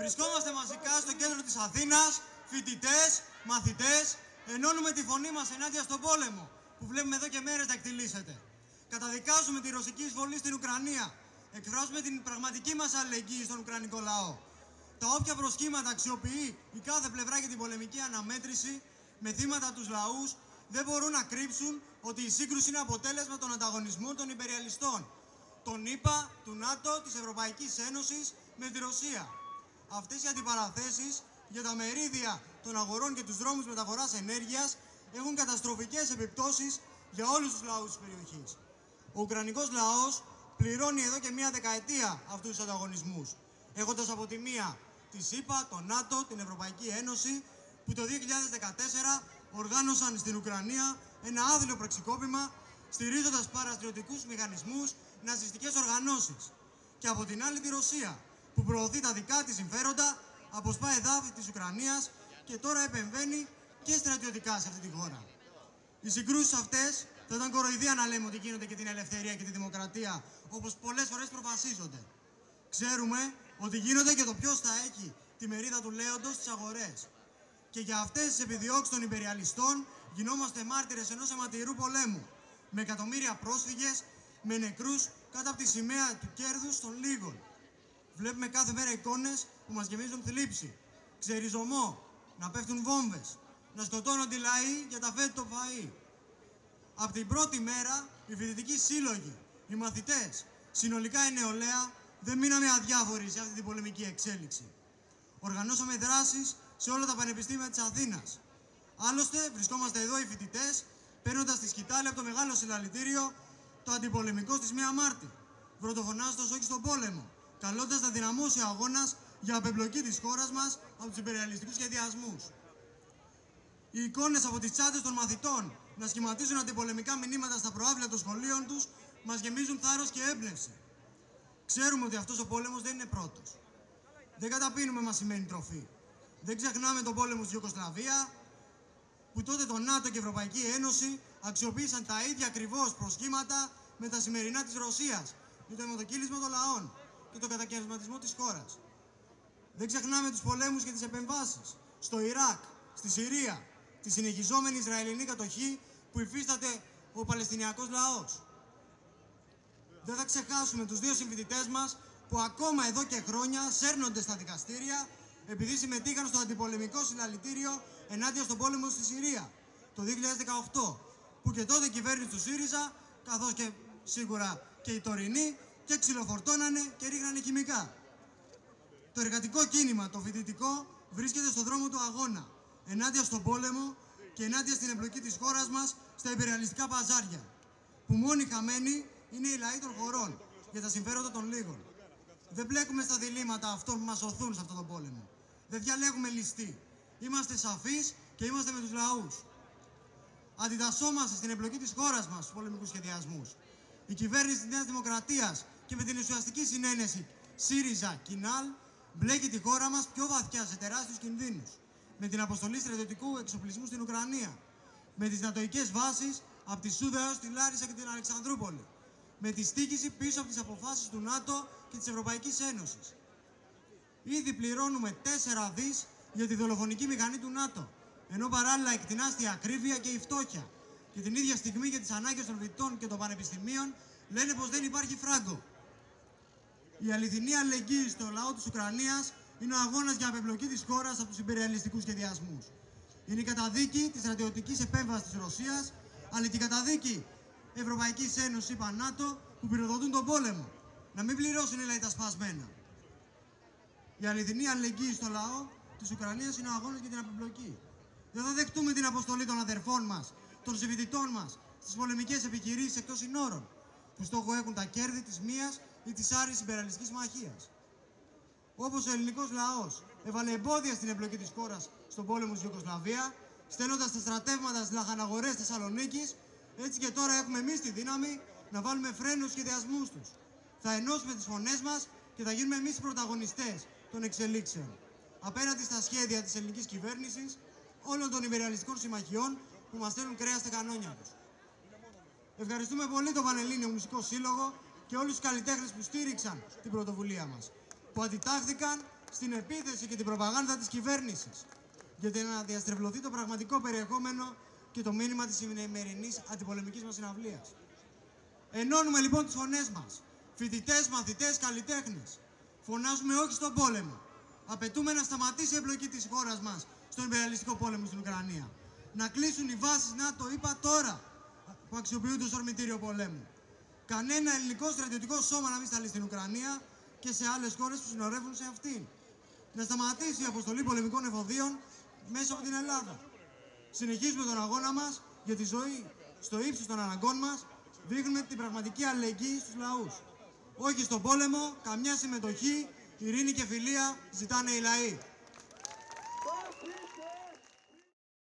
Βρισκόμαστε μαζικά στο κέντρο της Αθήνας, φοιτητές, μαθητές, ενώνουμε τη φωνή μας ενάντια στον πόλεμο που βλέπουμε εδώ και μέρες να εκτιλήσεται. Καταδικάζουμε τη ρωσική εισβολή στην Ουκρανία. Εκφράζουμε την πραγματική μας αλληλεγγύη στον Ουκρανικό λαό. Τα όποια προσχήματα αξιοποιεί η κάθε πλευρά για την πολεμική αναμέτρηση με θύματα τους λαούς δεν μπορούν να κρύψουν ότι η σύγκρουση είναι αποτέλεσμα των ανταγωνισμών των υπεριαλιστών. Των ΗΠΑ, του ΝΑΤΟ, της Ευρωπαϊκής Ένωσης με τη Ρωσία. Αυτές οι αντιπαραθέσεις για τα μερίδια των αγορών και τους δρόμους μεταφοράς ενέργειας έχουν καταστροφικές επιπτώσεις για όλους τους λαούς της περιοχής. Ο Ουκρανικός λαός πληρώνει εδώ και μία δεκαετία αυτούς τους ανταγωνισμούς, έχοντας από τη μία τη ΣΥΠΑ, το ΝΑΤΟ, την Ευρωπαϊκή Ένωση, που το 2014 οργάνωσαν στην Ουκρανία ένα άδειλο πραξικόπημα, στηρίζοντας παραστριωτικούς μηχανισμούς, ναζιστικές οργανώσεις. Και από την άλλη τη Ρωσία, που προωθεί τα δικά της συμφέροντα, αποσπά εδάφη της Ουκρανίας και τώρα επεμβαίνει και στρατιωτικά σε αυτή τη χώρα. Οι συγκρούσεις αυτές θα ήταν κοροϊδία να λέμε ότι γίνονται και την ελευθερία και τη δημοκρατία, όπως πολλές φορές προφασίζονται. Ξέρουμε ότι γίνονται και το ποιος θα έχει τη μερίδα του λέοντος στις αγορές. Και για αυτές τις επιδιώξεις των υπεριαλιστών γινόμαστε μάρτυρες ενός αιματηρού πολέμου, με εκατομμύρια πρόσφυγες, με νεκρούς κάτω από τη σημαία του κέρδους των λίγων. Βλέπουμε κάθε μέρα εικόνες που μας γεμίζουν θλίψη, ξεριζωμό, να πέφτουν βόμβες, να σκοτώνονται οι λαοί για τα φέτη το φαΐ. Από την πρώτη μέρα, οι φοιτητικοί σύλλογοι, οι μαθητές, συνολικά η νεολαία, δεν μείναμε αδιάφοροι σε αυτή την πολεμική εξέλιξη. Οργανώσαμε δράσεις σε όλα τα πανεπιστήμια της Αθήνας. Άλλωστε, βρισκόμαστε εδώ οι φοιτητές, παίρνοντας τη σκητάλη από το μεγάλο συλλαλητήριο, το αντιπολεμικό στις 1 Μάρτη, πρωτοφωνάζοντα όχι στον πόλεμο, καλώντας να δυναμώσει ο αγώνας για απεμπλοκή της χώρας μας από τους υπεριαλιστικούς σχεδιασμούς. Οι εικόνες από τις τσάντε των μαθητών να σχηματίζουν αντιπολεμικά μηνύματα στα προάβλια των σχολείων τους μας γεμίζουν θάρρος και έμπνευση. Ξέρουμε ότι αυτός ο πόλεμος δεν είναι πρώτος. Δεν καταπίνουμε μα σημαίνει τροφή. Δεν ξεχνάμε τον πόλεμο στη Ιουκοσλαβία, που τότε το ΝΑΤΟ και η Ευρωπαϊκή Ένωση αξιοποίησαν τα ίδια ακριβώς προσχήματα με τα σημερινά της Ρωσίας για το αιμοδοκύλισμα των λαών και τον κατακαιρματισμό της χώρας. Δεν ξεχνάμε τους πολέμους και τις επεμβάσεις στο Ιράκ, στη Συρία, τη συνεχιζόμενη Ισραηλινή κατοχή που υφίσταται ο Παλαιστινιακός λαός. Δεν θα ξεχάσουμε τους δύο συμφοιτητές μας που ακόμα εδώ και χρόνια σέρνονται στα δικαστήρια επειδή συμμετείχαν στο αντιπολεμικό συλλαλητήριο ενάντια στον πόλεμο στη Συρία το 2018 που και τότε η κυβέρνηση του ΣΥΡΙΖΑ καθώς και σίγουρα και οι τωρινοί και ξυλοφορτώνανε και ρίχνανε χημικά. Το εργατικό κίνημα, το φοιτητικό, βρίσκεται στον δρόμο του αγώνα ενάντια στον πόλεμο και ενάντια στην εμπλοκή της χώρας μας στα υπεριαλιστικά παζάρια, που μόνοι χαμένοι είναι οι λαοί των χωρών για τα συμφέροντα των λίγων. Δεν μπλέκουμε στα διλήμματα αυτών που μας οθούν σε αυτόν τον πόλεμο. Δεν διαλέγουμε ληστή. Είμαστε σαφείς και είμαστε με τους λαούς. Αντιτασσόμαστε στην εμπλοκή της χώρας μας στους πολεμικούς σχεδιασμούς. Η κυβέρνηση της Νέας Δημοκρατίας και με την ουσιαστική συνένεση ΣΥΡΙΖΑ, ΚΙΝΑΛ, μπλέκει τη χώρα μας πιο βαθιά σε τεράστιους κινδύνους με την αποστολή στρατιωτικού εξοπλισμού στην Ουκρανία, με τις νατοικές βάσεις από τη Σούδα έως τη Λάρισα και την Αλεξανδρούπολη, με τη στίχηση πίσω από τις αποφάσεις του ΝΑΤΟ και της Ευρωπαϊκής Ένωσης. Ήδη πληρώνουμε 4 δις για τη δολοφονική μηχανή του ΝΑΤΟ, ενώ παράλληλα εκτινάστε η ακρίβεια και η φτώχεια. Και την ίδια στιγμή για τις ανάγκες των φοιτητών και των πανεπιστημίων λένε πως δεν υπάρχει φράγκο. Η αληθινή αλληλεγγύη στο λαό της Ουκρανίας είναι ο αγώνας για απεμπλοκή της χώρας από τους υπεριαλιστικούς σχεδιασμούς. Είναι η καταδίκη της στρατιωτικής επέμβασης της Ρωσίας, αλλά και η καταδίκη Ευρωπαϊκής Ένωσης, είπα ΝΑΤΟ, που πυροδοτούν τον πόλεμο. Να μην πληρώσουν οι λαοί τα σπασμένα. Η αληθινή αλληλεγγύη στο λαό της Ουκρανίας είναι ο αγώνας για την απεμπλοκή. Δεν θα δεχτούμε την αποστολή των αδερφών μας, των συμφοιτητών μας, στις πολεμικές επιχειρήσεις εκτός συνόρων, που στόχο έχουν τα κέρδη της μίας ή της άλλη υπεραλιστικής μαχίας. Όπως ο ελληνικός λαός έβαλε εμπόδια στην εμπλοκή της χώρας στον πόλεμο στη Ιουκοσλαβία, στέλνοντας τα στρατεύματα στις λαχαναγορές Θεσσαλονίκης, έτσι και τώρα έχουμε εμείς τη δύναμη να βάλουμε φρένους στου σχεδιασμού τους. Θα ενώσουμε τις φωνές μας και θα γίνουμε εμείς οι πρωταγωνιστές των εξελίξεων. Απέναντι στα σχέδια της ελληνικής κυβέρνησης, όλων των υπεριαλιστικών συμμαχιών που μας στέλνουν κρέα στα κανόνια τους. Ευχαριστούμε πολύ τον Πανελλήνιο Μουσικό Σύλλογο και όλους τους καλλιτέχνες που στήριξαν την πρωτοβουλία μας που αντιτάχθηκαν στην επίθεση και την προπαγάνδα της κυβέρνησης για να διαστρεβλωθεί το πραγματικό περιεχόμενο και το μήνυμα της σημερινής αντιπολεμικής μας συναυλίας. Ενώνουμε λοιπόν τις φωνές μας, φοιτητές, μαθητές, καλλιτέχνες. Φωνάζουμε όχι στον πόλεμο. Απαιτούμε να σταματήσει η εμπλοκή της χώρας μας στον υπεραλιστικό πόλεμο στην Ουκρανία. Να κλείσουν οι βάσεις ΝΑΤΟ, είπα τώρα, που αξιοποιούνται ως ορμητήριο πολέμου. Κανένα ελληνικό στρατιωτικό σώμα να μην σταλεί στην Ουκρανία και σε άλλες χώρες που συνορεύουν σε αυτήν. Να σταματήσει η αποστολή πολεμικών εφοδίων μέσα από την Ελλάδα. Συνεχίζουμε τον αγώνα μας για τη ζωή στο ύψος των αναγκών μας, δείχνουμε την πραγματική αλληλεγγύη στους λαούς. Όχι στον πόλεμο, καμιά συμμετοχή, ειρήνη και φιλία ζητάνε οι λαοί.